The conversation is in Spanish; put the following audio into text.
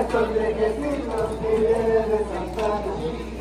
Esto es de que de Santa